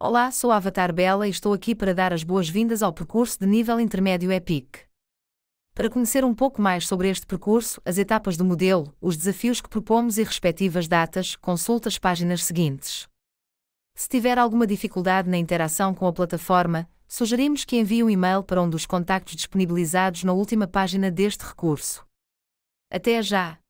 Olá, sou a Avatar Bela e estou aqui para dar as boas-vindas ao percurso de nível intermédio EPIC. Para conhecer um pouco mais sobre este percurso, as etapas do modelo, os desafios que propomos e respectivas datas, consulte as páginas seguintes. Se tiver alguma dificuldade na interação com a plataforma, sugerimos que envie um e-mail para um dos contactos disponibilizados na última página deste recurso. Até já!